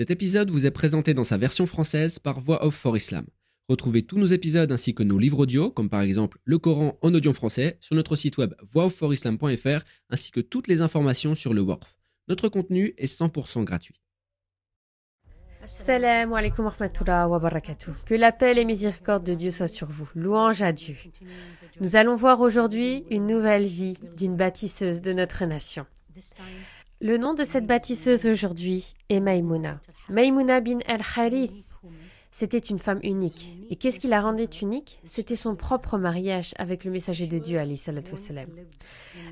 Cet épisode vous est présenté dans sa version française par Voix Off for Islam. Retrouvez tous nos épisodes ainsi que nos livres audio, comme par exemple Le Coran en audio français, sur notre site web voixofforislam.fr ainsi que toutes les informations sur le WORF. Notre contenu est 100% gratuit. Salam alaikum wa rahmatullah wa barakatuh. Que la paix et les miséricordes de Dieu soient sur vous. Louange à Dieu. Nous allons voir aujourd'hui une nouvelle vie d'une bâtisseuse de notre nation. Le nom de cette bâtisseuse aujourd'hui est Maïmouna. Maïmouna bin al-Harith. C'était une femme unique. Et qu'est-ce qui la rendait unique? C'était son propre mariage avec le messager de Dieu, wassalam.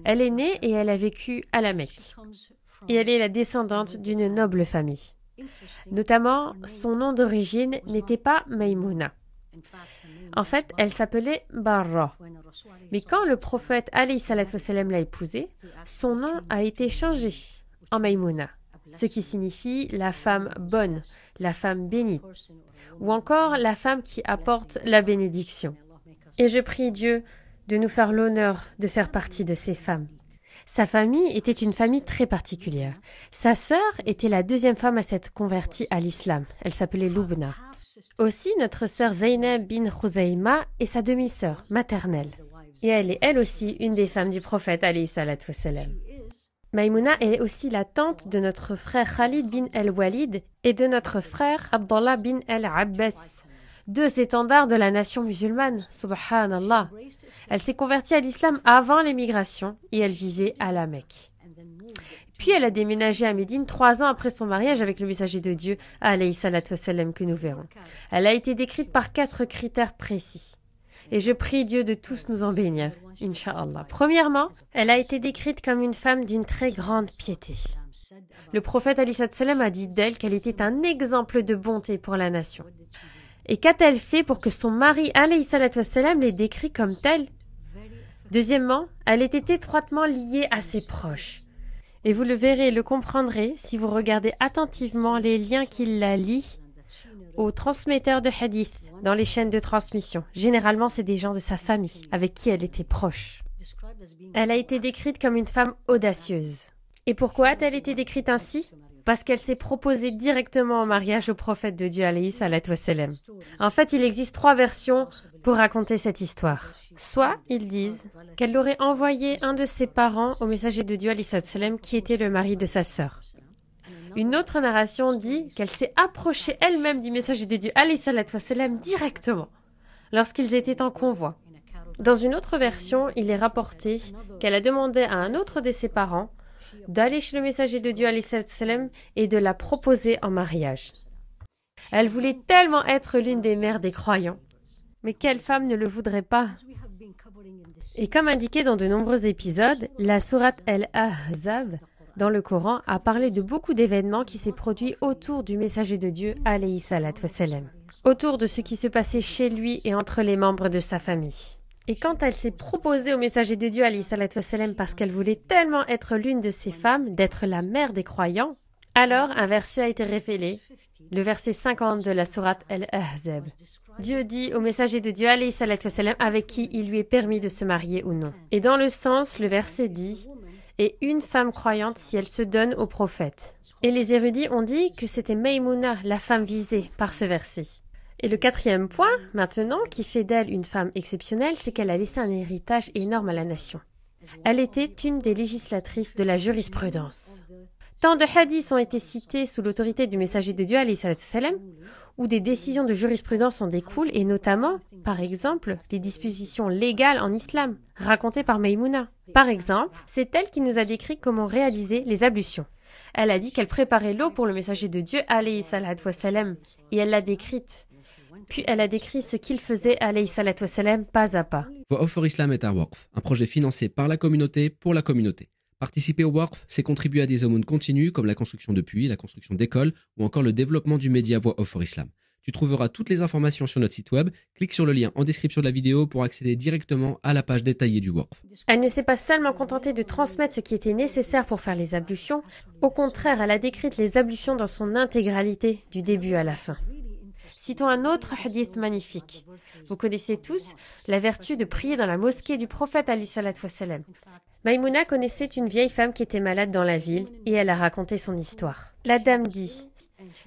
Elle est née et elle a vécu à la Mecque. Et elle est la descendante d'une noble famille. Notamment, son nom d'origine n'était pas Maïmouna. En fait, elle s'appelait Barra. Mais quand le prophète wassalam l'a épousée, son nom a été changé en Maïmouna, ce qui signifie la femme bonne, la femme bénie, ou encore la femme qui apporte la bénédiction. Et je prie Dieu de nous faire l'honneur de faire partie de ces femmes. Sa famille était une famille très particulière. Sa sœur était la deuxième femme à s'être convertie à l'islam. Elle s'appelait Lubna. Aussi, notre sœur Zainab bin Khuzaima est sa demi-sœur maternelle. Et elle est elle aussi une des femmes du prophète alayhi. Maïmouna est aussi la tante de notre frère Khalid bin el-Walid et de notre frère Abdullah bin el-Abbas, deux étendards de la nation musulmane, subhanallah. Elle s'est convertie à l'islam avant l'émigration et elle vivait à la Mecque. Puis elle a déménagé à Médine trois ans après son mariage avec le messager de Dieu, alayhi salatu wassalam, que nous verrons. Elle a été décrite par quatre critères précis. Et je prie Dieu de tous nous en bénir, Inch'Allah. Premièrement, elle a été décrite comme une femme d'une très grande piété. Le prophète Ali salam a dit d'elle qu'elle était un exemple de bonté pour la nation. Et qu'a-t-elle fait pour que son mari alayhi salam l'ait décrit comme telle Deuxièmement, elle était étroitement liée à ses proches. Et vous le verrez et le comprendrez si vous regardez attentivement les liens qui la lient aux transmetteurs de hadith dans les chaînes de transmission. Généralement, c'est des gens de sa famille avec qui elle était proche. Elle a été décrite comme une femme audacieuse. Et pourquoi a-t-elle été décrite ainsi? Parce qu'elle s'est proposée directement en mariage au prophète de Dieu, alayhi wassalam. En fait, il existe trois versions pour raconter cette histoire. Soit ils disent qu'elle aurait envoyé un de ses parents au messager de Dieu, alayhi qui était le mari de sa sœur. Une autre narration dit qu'elle s'est approchée elle-même du messager de Dieu, alayhi directement, lorsqu'ils étaient en convoi. Dans une autre version, il est rapporté qu'elle a demandé à un autre de ses parents d'aller chez le messager de Dieu, et de la proposer en mariage. Elle voulait tellement être l'une des mères des croyants. Mais quelle femme ne le voudrait pas? Et comme indiqué dans de nombreux épisodes, la sourate El-Ahzab dans le Coran a parlé de beaucoup d'événements qui s'est produits autour du messager de Dieu, alayhi wassalam, autour de ce qui se passait chez lui et entre les membres de sa famille. Et quand elle s'est proposée au messager de Dieu, parce qu'elle voulait tellement être l'une de ces femmes, d'être la mère des croyants, alors un verset a été révélé, le verset 50 de la sourate El-Ahzab. Dieu dit au messager de Dieu, avec qui il lui est permis de se marier ou non. Et dans le sens, le verset dit, et une femme croyante si elle se donne au prophète. Et les érudits ont dit que c'était Maïmouna, la femme visée par ce verset. Et le quatrième point, maintenant, qui fait d'elle une femme exceptionnelle, c'est qu'elle a laissé un héritage énorme à la nation. Elle était une des législatrices de la jurisprudence. Tant de hadiths ont été cités sous l'autorité du messager de Dieu, salam, où des décisions de jurisprudence en découlent, et notamment, par exemple, des dispositions légales en islam, racontées par Maïmouna. Par exemple, c'est elle qui nous a décrit comment réaliser les ablutions. Elle a dit qu'elle préparait l'eau pour le messager de Dieu, salam, et elle l'a décrite. Puis elle a décrit ce qu'il faisait, salam, pas à pas. Voix Off for Islam est un WORF, un projet financé par la communauté pour la communauté. Participer au WORF, c'est contribuer à des aumônes continues comme la construction de puits, la construction d'écoles ou encore le développement du média Voix Off for Islam. Tu trouveras toutes les informations sur notre site web. Clique sur le lien en description de la vidéo pour accéder directement à la page détaillée du WORF. Elle ne s'est pas seulement contentée de transmettre ce qui était nécessaire pour faire les ablutions, au contraire, elle a décrit les ablutions dans son intégralité, du début à la fin. Citons un autre hadith magnifique. Vous connaissez tous la vertu de prier dans la mosquée du prophète Ali salatu wassalam. Maïmouna connaissait une vieille femme qui était malade dans la ville et elle a raconté son histoire. La dame dit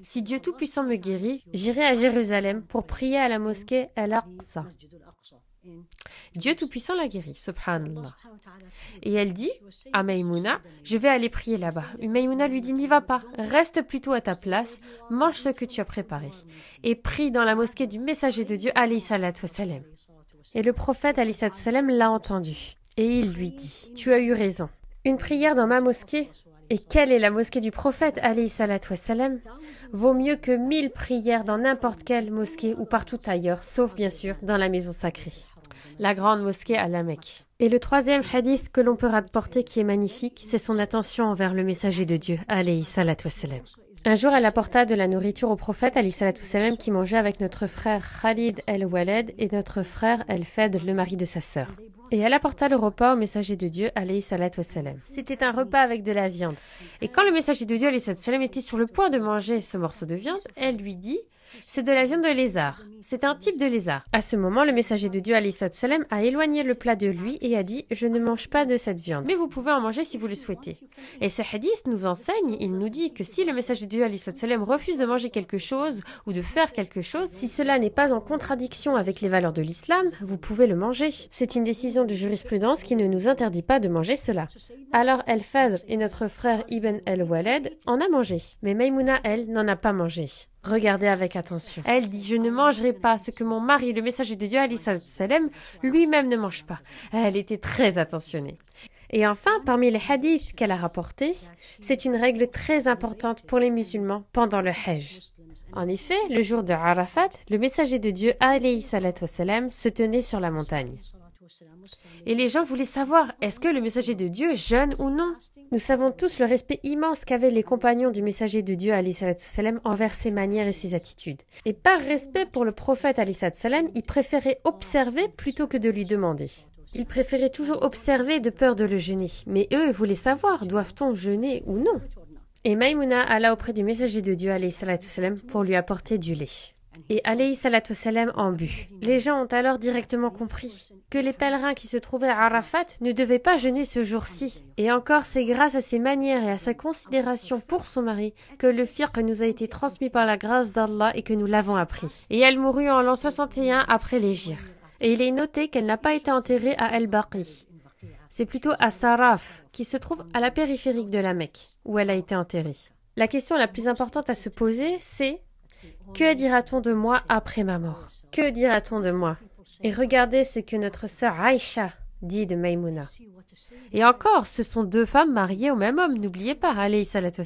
Si Dieu Tout-Puissant me guérit, j'irai à Jérusalem pour prier à la mosquée Al-Aqsa. Dieu Tout-Puissant la guérit, subhanallah. Et elle dit à Maïmouna, je vais aller prier là-bas. Maïmouna lui dit, n'y va pas, reste plutôt à ta place, mange ce que tu as préparé, et prie dans la mosquée du messager de Dieu, alayhi salatu salam. Et le prophète, alayhi salatu salam, l'a entendu. Et il lui dit, tu as eu raison. Une prière dans ma mosquée et quelle est la mosquée du prophète, alayhi salatu salam vaut mieux que mille prières dans n'importe quelle mosquée ou partout ailleurs, sauf bien sûr dans la maison sacrée la grande mosquée à la Mecque. Et le troisième hadith que l'on peut rapporter qui est magnifique, c'est son attention envers le messager de Dieu, alayhi salatu wassalam. Un jour, elle apporta de la nourriture au prophète, alayhi salatu qui mangeait avec notre frère Khalid el-Waled et notre frère el-Fed, le mari de sa sœur. Et elle apporta le repas au messager de Dieu, alayhi salatu. C'était un repas avec de la viande. Et quand le messager de Dieu, alayhi salatu wassalam, était sur le point de manger ce morceau de viande, elle lui dit c'est de la viande de lézard. C'est un type de lézard. À ce moment, le messager de Dieu, salam, a éloigné le plat de lui et a dit Je ne mange pas de cette viande, mais vous pouvez en manger si vous le souhaitez. Et ce hadith nous enseigne, il nous dit que si le messager de Dieu, salam, refuse de manger quelque chose ou de faire quelque chose, si cela n'est pas en contradiction avec les valeurs de l'islam, vous pouvez le manger. C'est une décision de jurisprudence qui ne nous interdit pas de manger cela. Alors El-Fadr et notre frère Ibn el-Waled en a mangé, mais Maimouna, elle, n'en a pas mangé. Regardez avec attention. Elle dit Je ne mangerai pas ce que mon mari, le messager de Dieu, salam, lui-même ne mange pas. Elle était très attentionnée. Et enfin, parmi les hadiths qu'elle a rapportés, c'est une règle très importante pour les musulmans pendant le Hajj. En effet, le jour de Arafat, le messager de Dieu, salam, se tenait sur la montagne. Et les gens voulaient savoir, est-ce que le messager de Dieu jeûne ou non Nous savons tous le respect immense qu'avaient les compagnons du messager de Dieu, salam, envers ses manières et ses attitudes. Et par respect pour le prophète, salam, ils préféraient observer plutôt que de lui demander. Ils préféraient toujours observer de peur de le gêner. Mais eux voulaient savoir, doivent-on jeûner ou non Et Maïmouna alla auprès du messager de Dieu, salam, pour lui apporter du lait et alayhi salatu salam en but. Les gens ont alors directement compris que les pèlerins qui se trouvaient à Arafat ne devaient pas jeûner ce jour-ci. Et encore, c'est grâce à ses manières et à sa considération pour son mari que le fiqh nous a été transmis par la grâce d'Allah et que nous l'avons appris. Et elle mourut en l'an 61 après l'Égir. Et il est noté qu'elle n'a pas été enterrée à El-Baqi. C'est plutôt à Saraf, qui se trouve à la périphérique de la Mecque, où elle a été enterrée. La question la plus importante à se poser, c'est que dira-t-on de moi après ma mort Que dira-t-on de moi Et regardez ce que notre sœur Aïcha dit de Maïmouna. Et encore, ce sont deux femmes mariées au même homme, n'oubliez pas, alayhi salatu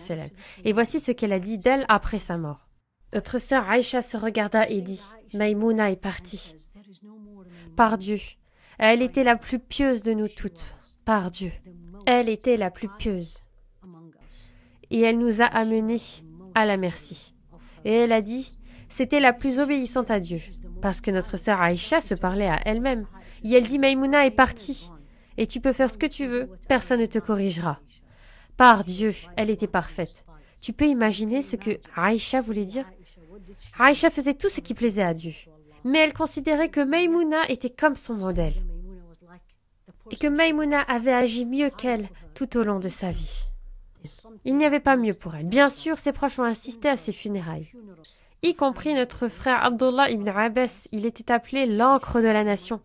Et voici ce qu'elle a dit d'elle après sa mort. Notre sœur Aïcha se regarda et dit Maïmouna est partie. Par Dieu, elle était la plus pieuse de nous toutes. Par Dieu, elle était la plus pieuse. Et elle nous a amenés à la merci. Et elle a dit C'était la plus obéissante à Dieu, parce que notre sœur Aïcha se parlait à elle-même. Et elle dit Maïmouna est partie, et tu peux faire ce que tu veux, personne ne te corrigera. Par Dieu, elle était parfaite. Tu peux imaginer ce que Aïcha voulait dire? Aïcha faisait tout ce qui plaisait à Dieu, mais elle considérait que Maïmouna était comme son modèle, et que Maïmouna avait agi mieux qu'elle tout au long de sa vie. Il n'y avait pas mieux pour elle. Bien sûr, ses proches ont assisté à ses funérailles, y compris notre frère Abdullah ibn Abbas. Il était appelé l'encre de la nation.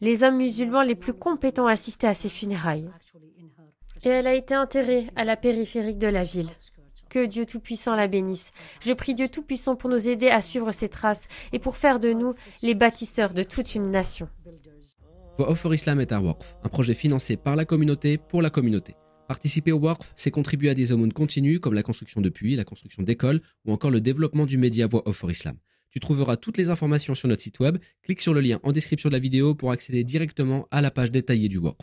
Les hommes musulmans les plus compétents assistaient à ses funérailles. Et elle a été enterrée à la périphérie de la ville. Que Dieu Tout-Puissant la bénisse. Je prie Dieu Tout-Puissant pour nous aider à suivre ses traces et pour faire de nous les bâtisseurs de toute une nation. Voix Islam un projet financé par la communauté pour la communauté. Participer au WARF, c'est contribuer à des aumônes continues comme la construction de puits, la construction d'écoles ou encore le développement du média Voix Off for Islam. Tu trouveras toutes les informations sur notre site web, clique sur le lien en description de la vidéo pour accéder directement à la page détaillée du WARF.